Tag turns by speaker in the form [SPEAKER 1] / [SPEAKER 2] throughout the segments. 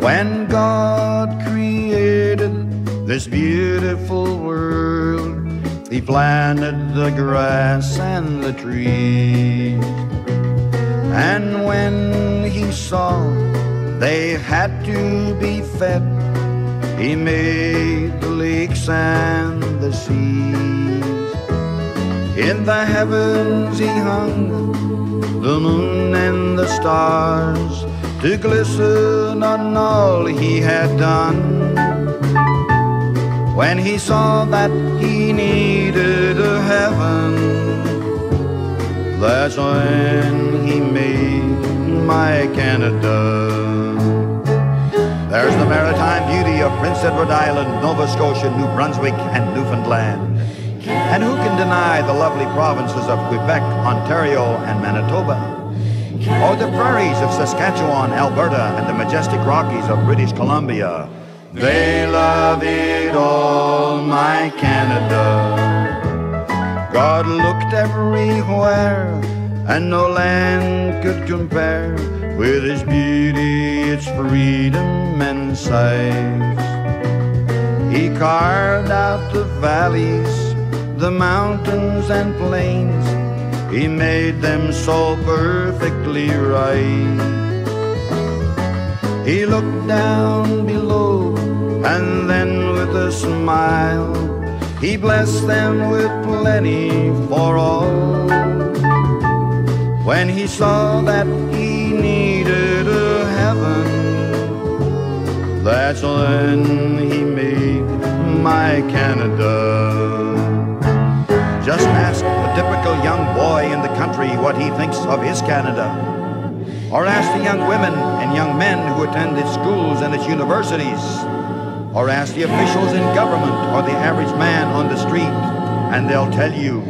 [SPEAKER 1] when God created this beautiful world, He planted the grass and the trees. And when He saw they had to be fed, He made the lakes and the seas. In the heavens He hung the moon and the stars to glisten on all he had done. When he saw that he needed a heaven, that's when he made my Canada. There's the maritime beauty of Prince Edward Island, Nova Scotia, New Brunswick, and Newfoundland. And who can deny the lovely provinces of Quebec, Ontario, and Manitoba? Or the prairies of Saskatchewan, Alberta, and the majestic Rockies of British Columbia? They love it all, my Canada. God looked everywhere, and no land could compare with its beauty, its freedom, and size. He carved out the valleys, the mountains and plains. He made them so perfectly right. He looked down below and then with a smile he blessed them with plenty for all. When he saw that he needed a heaven, that's when he made my Canada. Country what he thinks of his Canada. Or ask the young women and young men who attend its schools and its universities. Or ask the officials in government or the average man on the street, and they'll tell you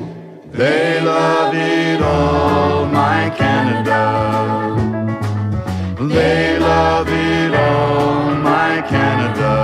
[SPEAKER 1] they love it all, my Canada. They love it all, my Canada.